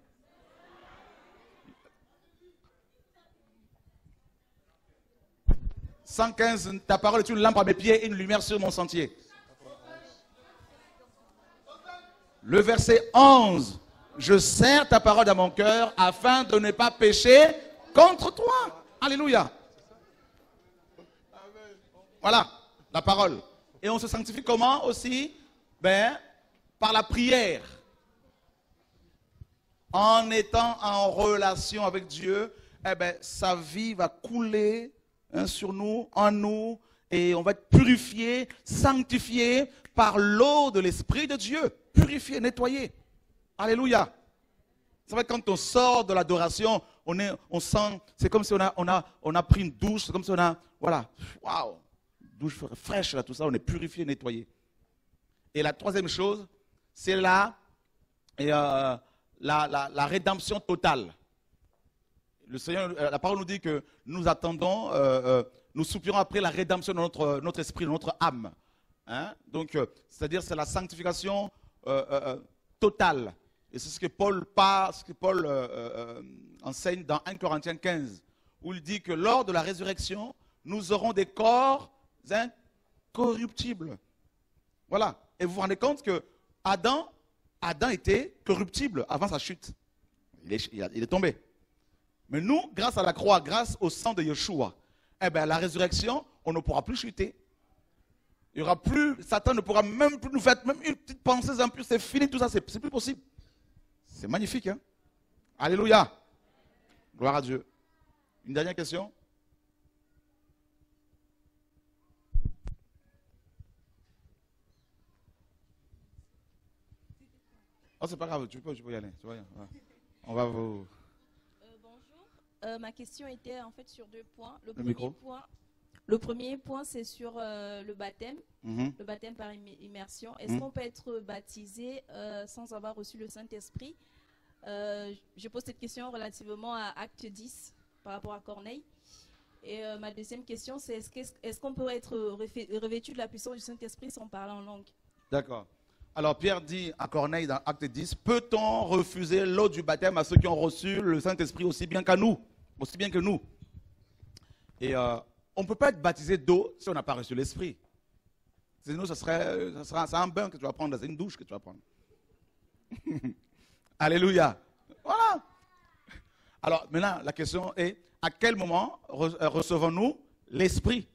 « 115, ta parole est une lampe à mes pieds et une lumière sur mon sentier. Le verset 11. Je serre ta parole dans mon cœur afin de ne pas pécher contre toi. Alléluia. Voilà, la parole. Et on se sanctifie comment aussi? Ben, par la prière. En étant en relation avec Dieu, eh ben, sa vie va couler hein, sur nous, en nous, et on va être purifié, sanctifié par l'eau de l'Esprit de Dieu. Purifié, nettoyé. Alléluia. C'est vrai, quand on sort de l'adoration, on, sent, c'est comme si on a, on, pris une douche, c'est comme si on a, voilà, waouh, douche fraîche, là, tout ça, on est purifié, nettoyé. Et la troisième chose, c'est la, euh, la, rédemption totale. Le Seigneur, euh, la parole nous dit que nous attendons, euh, nous soupirons après la rédemption de notre, notre esprit, de notre âme. Hein? Donc, c'est-à-dire, c'est la sanctification totale. Et c'est ce que Paul, par- ce que Paul euh, euh, enseigne dans 1 Corinthiens 15, où il dit que lors de la résurrection, nous aurons des corps corruptible. Voilà. Et vous vous rendez compte que Adam, Adam était corruptible avant sa chute. Il est, tombé. Mais nous, grâce à la croix, grâce au sang de Yeshua, eh ben, la résurrection, on ne pourra plus chuter. Il y aura plus, Satan ne pourra même plus nous faire même une petite pensée impure. C'est fini, tout ça, c'est plus possible. C'est magnifique, hein? Alléluia. Gloire à Dieu. Une dernière question? Oh, c'est pas grave, tu peux, tu peux y aller. tu. Ouais. On va vous. Euh, bonjour. Euh, ma question était en fait sur deux points. Le, Le premier micro. point, le premier point, c'est sur euh, le baptême, Mhm. le baptême par imme- immersion. Est-ce Mhm. qu'on peut être baptisé euh, sans avoir reçu le Saint-Esprit? Euh, Je pose cette question relativement à Acte 10 par rapport à Corneille. Et ma deuxième question, c'est est-ce qu'on peut être revêtu de la puissance du Saint-Esprit sans parler en langue? D'accord. Alors Pierre dit à Corneille dans Acte 10, peut-on refuser l'eau du baptême à ceux qui ont reçu le Saint-Esprit aussi bien qu'à nous Aussi bien que nous? Et euh, on ne peut pas être baptisé d'eau si on n'a pas reçu l'Esprit. Sinon, ce serait, c'est un bain que tu vas prendre, c'est une douche que tu vas prendre. Alléluia. Voilà. Alors maintenant, la question est, à quel moment euh, recevons-nous l'Esprit?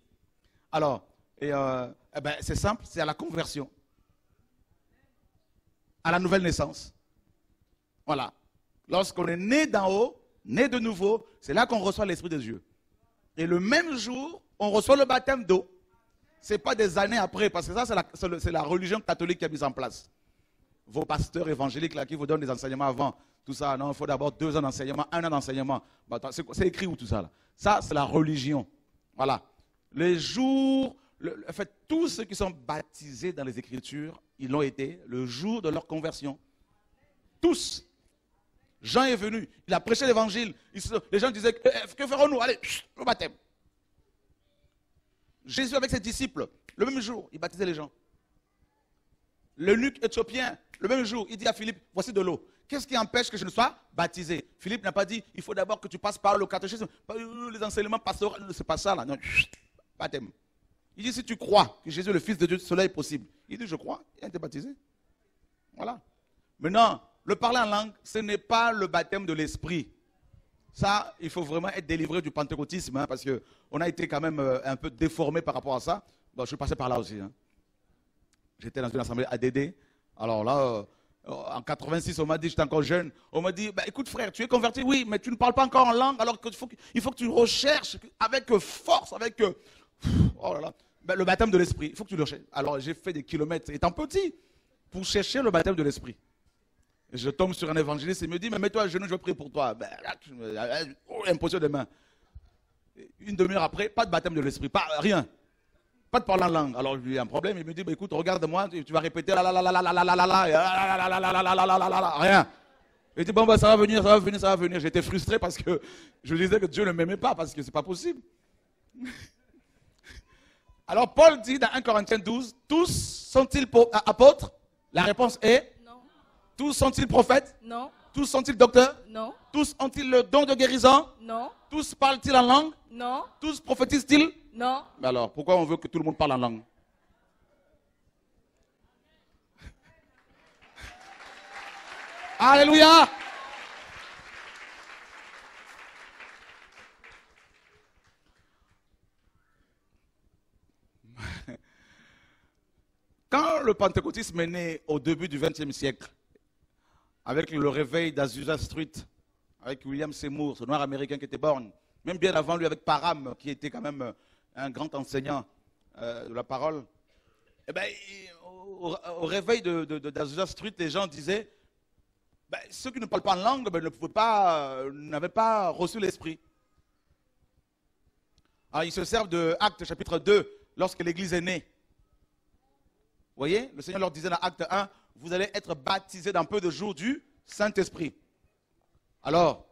Alors, euh, eh ben, c'est simple, c'est à la conversion à la nouvelle naissance. Voilà. Lorsqu'on est né d'en haut, né de nouveau, c'est là qu'on reçoit l'Esprit de Dieu. Et le même jour, on reçoit le baptême d'eau. Ce n'est pas des années après, parce que ça, c'est la, religion catholique qui a mis en place. Vos pasteurs évangéliques là, qui vous donnent des enseignements avant, tout ça, non, il faut d'abord deux ans d'enseignement, un an d'enseignement. Bah, c'est écrit où tout ça là? Ça, c'est la religion. Voilà. Les jours, le- en fait, tous ceux qui sont baptisés dans les Écritures, ils l'ont été le jour de leur conversion. Tous. Jean est venu, il a prêché l'évangile. Les gens disaient, Eh, que ferons-nous? Allez, le baptême. Jésus avec ses disciples, le même jour, il baptisait les gens. L'eunuque éthiopien, le même jour, il dit à Philippe, voici de l'eau. Qu'est-ce qui empêche que je ne sois baptisé? Philippe n'a pas dit, il faut d'abord que tu passes par le catéchisme, par les enseignements pastoraux. C'est pas ça là, non. Baptême. Il dit, si tu crois que Jésus est le Fils de Dieu, cela est possible. Il dit, je crois, il a été baptisé. Voilà. Maintenant, le parler en langue, ce n'est pas le baptême de l'esprit. Ça, il faut vraiment être délivré du pentecôtisme, hein, parce qu'on a été quand même euh, un peu déformé par rapport à ça. Bon, je suis passé par là aussi. hein. J'étais dans une assemblée ADD. Alors là, euh, en 86, on m'a dit, j'étais encore jeune, on m'a dit, bah, écoute frère, tu es converti, oui, mais tu ne parles pas encore en langue, alors qu'il faut, il faut que tu recherches avec force, avec... euh, oh là là, Ben, le baptême de l'esprit, il faut que tu le recherches. Alors j'ai fait des kilomètres, étant petit, pour chercher le baptême de l'esprit. Et je tombe sur un évangéliste, il me dit, mais mets-toi à genoux, je vais prier pour toi. Ben, euh, oh, imposition mains. Une demi-heure après, pas de baptême de l'esprit, pas rien. Pas de parler en langue. Alors, je lui ai un problème. Il me dit, bah, écoute, regarde-moi, tu vas répéter la la la la la la la la la la, et la la la rien. Il dit, bon, bah, ça va venir, ça va venir, ça va venir. J'étais frustré parce que je disais que Dieu ne m'aimait pas, parce que c'est pas possible. Alors, Paul dit dans 1 Corinthiens 12, tous sont-ils apôtres La réponse est, tous sont-ils prophètes? Non, Tous sont-ils docteurs? Non, Tous ont-ils le don de guérison? Non, Tous parlent-ils en langue? Non, Tous prophétisent-ils? Non. Mais alors, pourquoi on veut que tout le monde parle en langue? Alléluia! Quand le pentecôtisme est né au début du XXe siècle, avec le réveil d'Azusa Street, avec William Seymour, ce noir américain qui était borgne, même bien avant lui avec Parham, qui était quand même euh, un grand enseignant euh, de la parole, eh ben, au, réveil de, de- d'Azusa Street, les gens disaient, ben, ceux qui ne parlent pas en langue ben, ne pouvaient pas, euh, n'avaient pas reçu l'esprit. Alors ils se servent de Actes chapitre 2, lorsque l'Église est née. Vous voyez, le Seigneur leur disait dans Acte 1, vous allez être baptisés dans peu de jours du Saint-Esprit. Alors,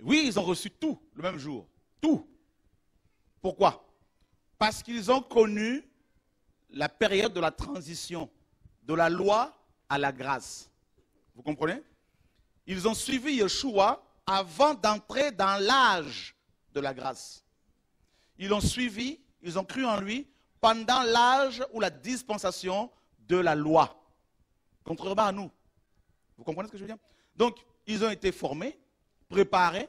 oui, ils ont reçu tout le même jour. Tout. Pourquoi? Parce qu'ils ont connu la période de la transition de la loi à la grâce. Vous comprenez? Ils ont suivi Yeshua avant d'entrer dans l'âge de la grâce. Ils l'ont suivi, ils ont cru en lui pendant l'âge ou la dispensation de la loi. Contrairement à nous. Vous comprenez ce que je veux dire? Donc, ils ont été formés, préparés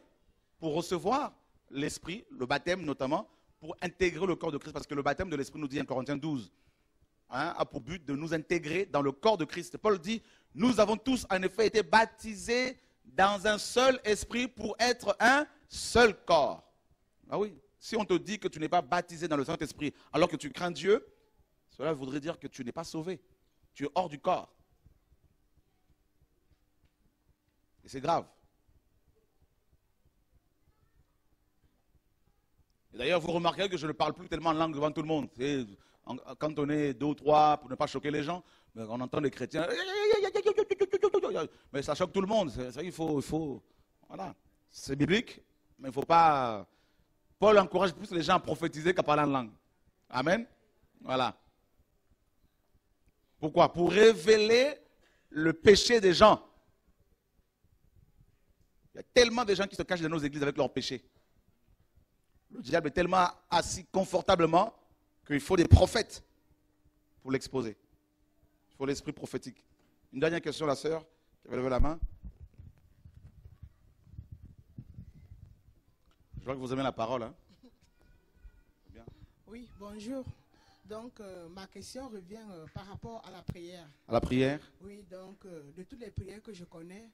pour recevoir l'Esprit, le baptême notamment, pour intégrer le corps de Christ. Parce que le baptême de l'Esprit nous dit en Corinthiens 12, hein, a pour but de nous intégrer dans le corps de Christ. Paul dit, nous avons tous en effet été baptisés dans un seul esprit pour être un seul corps. Ah oui, si on te dit que tu n'es pas baptisé dans le Saint-Esprit alors que tu crains Dieu, cela voudrait dire que tu n'es pas sauvé. Tu es hors du corps. Et c'est grave. Et d'ailleurs, vous remarquerez que je ne parle plus tellement en langue devant tout le monde. Quand on est deux ou trois, pour ne pas choquer les gens, on entend les chrétiens. Mais ça choque tout le monde. Il faut, il faut, voilà. C'est biblique, mais il ne faut pas. Paul encourage plus les gens à prophétiser qu'à parler en langue. Amen. Voilà. Pourquoi? Pour révéler le péché des gens. Il y a tellement de gens qui se cachent dans nos églises avec leurs péchés. Le diable est tellement assis confortablement qu'il faut des prophètes pour l'exposer. Il faut l'esprit prophétique. Une dernière question, la sœur qui avait levé la main. Je vois que vous aimez la parole. hein. Oui, bonjour. Donc, euh, ma question revient euh, par rapport à la prière. À la prière? Oui, donc, euh, de toutes les prières que je connais,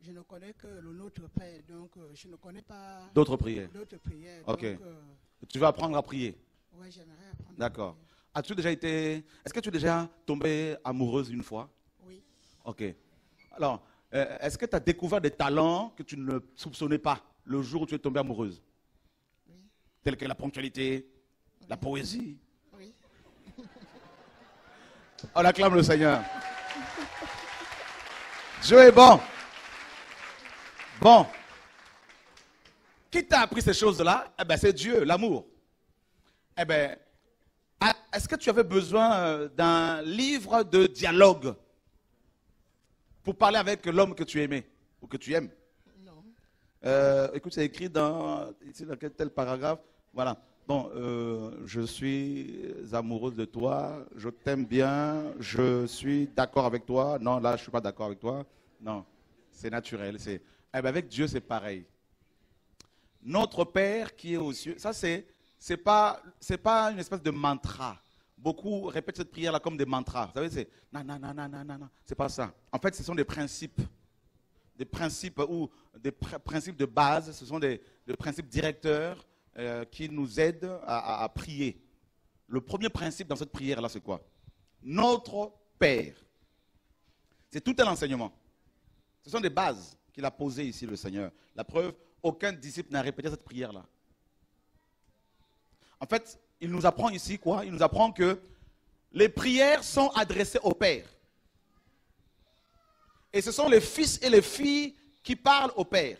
je ne connais que le Notre Père. Donc, je ne connais pas D'autres prières. d'autres prières. Ok. Donc, Tu vas apprendre à prier? ouais, j'aimerais apprendre. à D'accord. prier. As-tu déjà été. Est-ce que tu es déjà tombée amoureuse une fois? Oui, Ok. Alors, est-ce que tu as découvert des talents que tu ne soupçonnais pas le jour où tu es tombée amoureuse? Oui, Tels que la ponctualité, la poésie? On acclame le Seigneur. Dieu est bon. Bon. Qui t'a appris ces choses-là? Eh bien, c'est Dieu, l'amour. Eh bien, ah, est-ce que tu avais besoin euh, d'un livre de dialogue pour parler avec l'homme que tu aimais ou que tu aimes? Non. Euh, écoute, c'est écrit dans, ici, dans quel tel paragraphe? Voilà. Bon, euh, je suis amoureuse de toi, je t'aime bien, je suis d'accord avec toi. Non, là, je ne suis pas d'accord avec toi. Non, c'est naturel. Eh ben, avec Dieu, c'est pareil. Notre Père qui est aux cieux, ça, c'est, c'est, pas, pas une espèce de mantra. Beaucoup répètent cette prière-là comme des mantras. Vous savez, c'est non, non, non, non, non, non. C'est pas ça. En fait, ce sont des principes des principes ou des pr- principes de base, ce sont des, des principes directeurs euh, qui nous à- à prier. Le premier principe dans cette prière-là, c'est quoi? Notre Père. C'est tout un enseignement. Ce sont des bases qu'il a posées ici, le Seigneur. La preuve, aucun disciple n'a répété cette prière-là. En fait, il nous apprend ici quoi? Il nous apprend que les prières sont adressées au Père. Et ce sont les fils et les filles qui parlent au Père.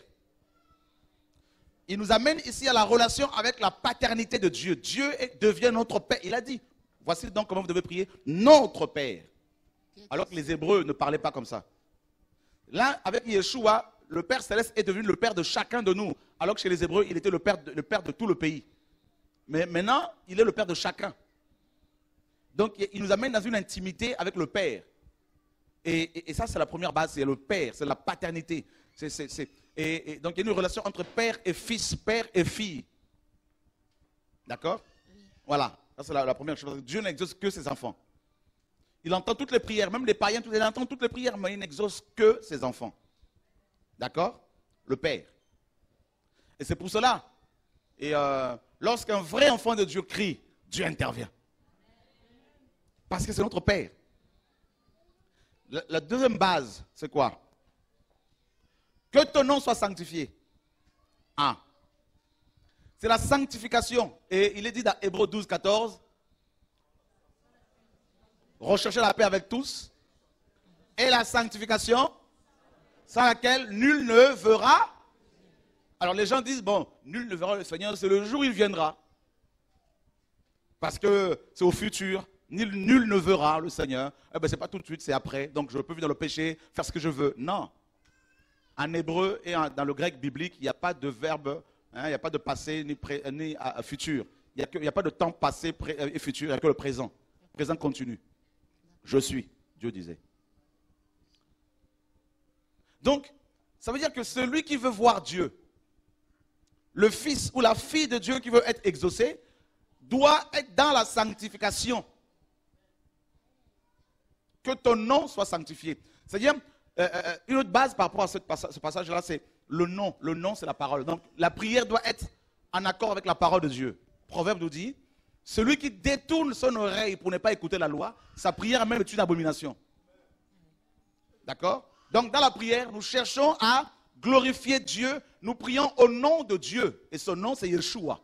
Il nous amène ici à la relation avec la paternité de Dieu. Dieu devient notre Père. Il a dit, voici donc comment vous devez prier, notre Père. Alors que les Hébreux ne parlaient pas comme ça. Là, avec Yeshua, le Père céleste est devenu le Père de chacun de nous. Alors que chez les Hébreux, il était le Père de, tout le pays. Mais maintenant, il est le Père de chacun. Donc, il nous amène dans une intimité avec le Père. Et, ça, c'est la première base, c'est le père, c'est la paternité. C'est- et, donc, il y a une relation entre père et fils, père et fille. D'accord? Voilà, ça c'est la, première chose. Dieu n'exauce que ses enfants. Il entend toutes les prières, même les païens, il entend toutes les prières, mais il n'exauce que ses enfants. D'accord? Le père. Et c'est pour cela. Et euh, lorsqu'un vrai enfant de Dieu crie, Dieu intervient. Parce que c'est notre père. La deuxième base, c'est quoi? Que ton nom soit sanctifié. Un. C'est la sanctification. Et il est dit dans Hébreu 12, 14. Recherchez la paix avec tous. Et la sanctification, sans laquelle nul ne verra. Alors les gens disent, bon, nul ne verra le Seigneur, c'est le jour où il viendra. Parce que c'est au futur. Nul, ne verra le Seigneur. Eh ben, c'est pas tout de suite, c'est après. Donc je peux vivre dans le péché, faire ce que je veux. Non. En hébreu et dans le grec biblique, il n'y a pas de verbe, hein, il n'y a pas de passé ni, futur. Il n'y a, pas de temps passé pré- et futur, il n'y a que le présent. Présent continu. Je suis, Dieu disait. Donc, ça veut dire que celui qui veut voir Dieu, le fils ou la fille de Dieu qui veut être exaucé, doit être dans la sanctification. Que ton nom soit sanctifié. C'est-à-dire, euh, euh, une autre base par rapport à ce passage-là, c'est le nom. Le nom, c'est la parole. Donc, la prière doit être en accord avec la parole de Dieu. Proverbe nous dit, celui qui détourne son oreille pour ne pas écouter la loi, sa prière même est une abomination. D'accord? Donc, dans la prière, nous cherchons à glorifier Dieu. Nous prions au nom de Dieu. Et son nom, c'est Yeshua.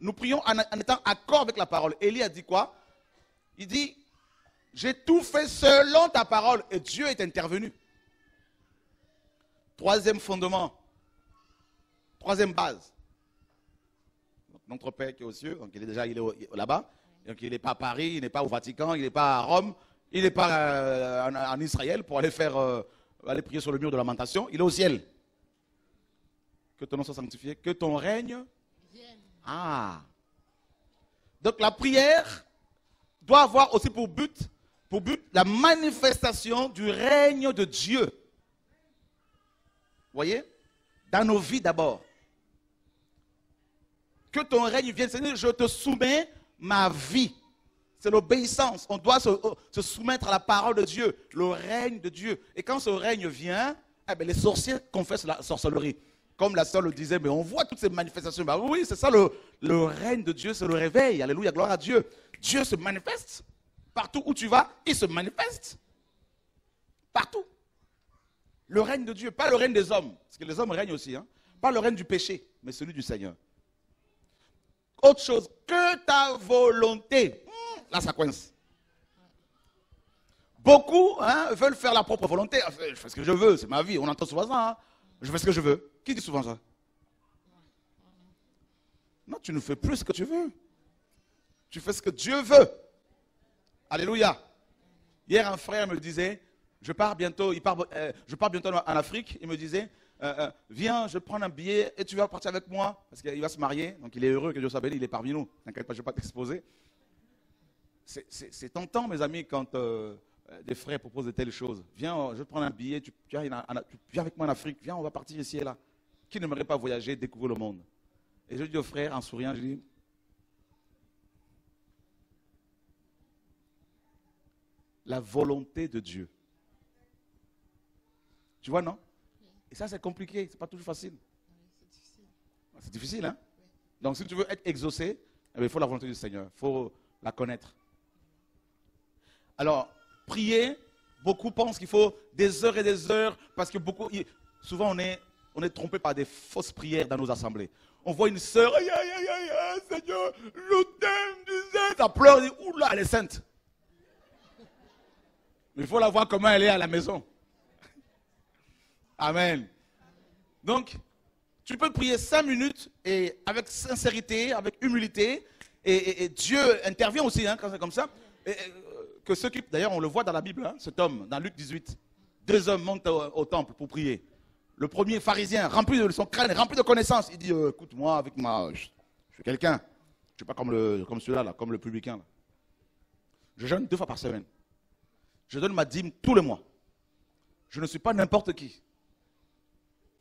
Nous prions en, en étant accord avec la parole. Élie a dit quoi? Il dit, j'ai tout fait selon ta parole. Et Dieu est intervenu. Troisième fondement. Troisième base. Notre Père qui est aux cieux, donc il est déjà là-bas. Donc il n'est pas à Paris, il n'est pas au Vatican, il n'est pas à Rome, il n'est pas euh, en, Israël pour aller faire euh, aller prier sur le mur de lamentation. Il est au ciel. Que ton nom soit sanctifié, que ton règne. Ah. Donc la prière doit avoir aussi pour but, pour but la manifestation du règne de Dieu. Voyez? Dans nos vies d'abord. Que ton règne vienne. Seigneur, je te soumets ma vie. C'est l'obéissance. On doit se, se soumettre à la parole de Dieu, le règne de Dieu. Et quand ce règne vient, eh ben, les sorciers confessent la sorcellerie. Comme la sœur le disait, mais on voit toutes ces manifestations. Bah oui, c'est ça le règne de Dieu, c'est le réveil. Alléluia, gloire à Dieu. Dieu se manifeste. Partout où tu vas, il se manifeste. Partout. Le règne de Dieu, pas le règne des hommes. Parce que les hommes règnent aussi. Hein. Pas le règne du péché, mais celui du Seigneur. Autre chose, que ta volonté. Hmm, Là, ça coince. Beaucoup hein, veulent faire la propre volonté. Je fais ce que je veux, c'est ma vie. On entend souvent ça. hein. Je fais ce que je veux. Qui dit souvent ça? Non, tu ne fais plus ce que tu veux. Tu fais ce que Dieu veut. Alléluia. Hier, un frère me disait, je pars bientôt, euh, je pars bientôt en Afrique. Il me disait, euh, euh, viens, je prends un billet et tu vas partir avec moi parce qu'il va se marier. Donc il est heureux que Dieu soit béni, il est parmi nous. T'inquiète pas, je ne vais pas t'exposer. C'est- tentant, mes amis, quand des frères proposent de telles choses. Viens, euh, je prends un billet, tu, viens, avec moi en Afrique, viens, on va partir ici et là. Qui n'aimerait pas voyager, découvrir le monde? Et je dis au frère, en souriant, la volonté de Dieu. Tu vois, non? Et ça, c'est compliqué, c'est pas toujours facile. C'est difficile, hein? Donc, si tu veux être exaucé, eh il faut la volonté du Seigneur, il faut la connaître. Alors, prier, beaucoup pensent qu'il faut des heures et des heures, parce que beaucoup, souvent on est, on est trompé par des fausses prières dans nos assemblées. On voit une sœur, aïe, aïe, aïe, aïe, aïe, Seigneur, je t'aime, tu sais. Ça pleure, on dit, oula, elle est sainte. Mais il faut la voir comment elle est à la maison. Amen. Donc, tu peux prier cinq minutes et avec sincérité, avec humilité, et, Dieu intervient aussi hein, quand c'est comme ça. Que ceux qui, d'ailleurs, on le voit dans la Bible, hein, cet homme, dans Luc 18, deux hommes montent au, temple pour prier. Le premier pharisien, rempli de son crâne, rempli de connaissances, il dit euh, Écoute, moi, avec ma. Je, suis quelqu'un. Je ne suis pas comme, comme celui-là, là, comme le publicain. Je jeûne deux fois par semaine. Je donne ma dîme tous les mois. Je ne suis pas n'importe qui.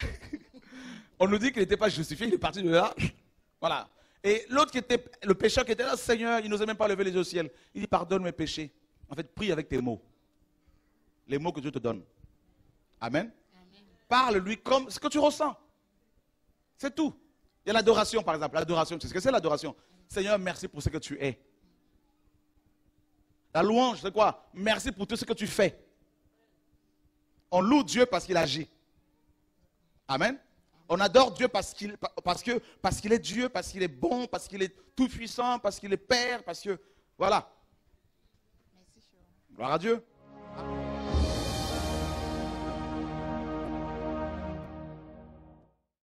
On nous dit qu'il n'était pas justifié, il est parti de là. Voilà. Et l'autre qui était, le pécheur qui était là, Seigneur, il n'osait même pas lever les yeux au ciel. Il dit, pardonne mes péchés. En fait, prie avec tes mots. Les mots que Dieu te donne. Amen. Parle-lui comme ce que tu ressens. C'est tout. Il y a l'adoration, par exemple. L'adoration, tu sais ce que c'est l'adoration? Seigneur, merci pour ce que tu es. La louange, c'est quoi? Merci pour tout ce que tu fais. On loue Dieu parce qu'il agit. Amen. On adore Dieu parce qu'il parce que, parce qu'il est Dieu, parce qu'il est bon, parce qu'il est tout puissant, parce qu'il est Père, parce que voilà. Gloire à Dieu.